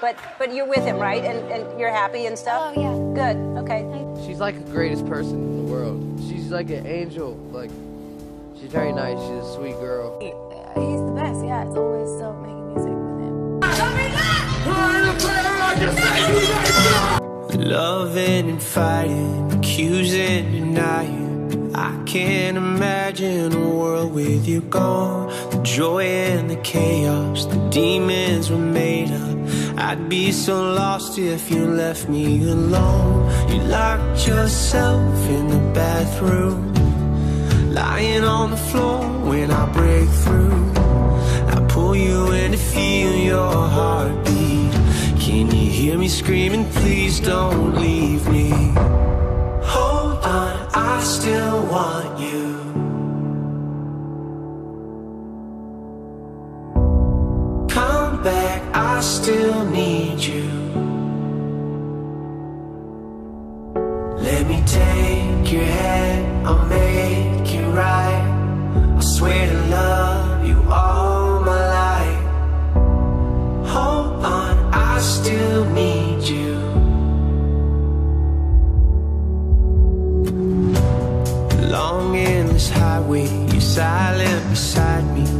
But but you're with him, right? And and you're happy and stuff. Oh, yeah. Good. Okay. She's like the greatest person in the world. She's like an angel. Like, she's very nice. She's a sweet girl. Uh, he's the best. Yeah, it's always so making music with him. Loving and fighting, accusing, denying. I can't imagine a world with you gone. The joy and the chaos, the demons were made up. I'd be so lost if you left me alone. You locked yourself in the bathroom, lying on the floor when I break through. I pull you in to feel your heartbeat. Can you hear me screaming? Please don't leave me. Hold on, I still want you. Come back, I still need you. Let me take your hand, I'll make it right. I swear to love you all my life. Hold on, I still need you. Long endless highway, you're silent beside me.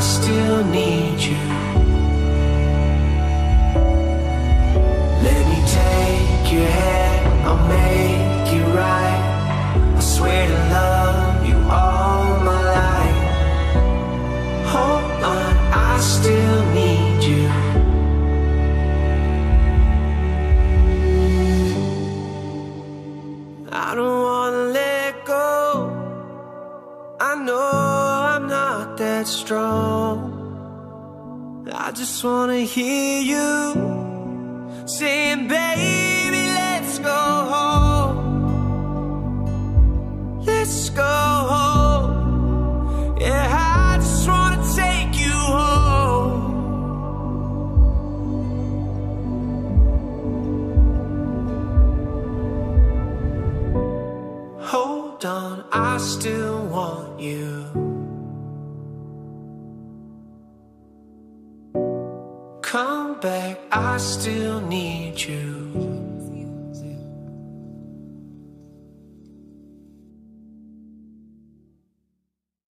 still need you. Let me take your hand, I'll make it right. I swear to love you all my life. Hold on, I still need you. I don't wanna let go. I know strong. I just wanna hear you saying, baby, let's go home. Let's go home. Yeah, I just wanna take you home. Hold on, I still want you. Come back, I still need you.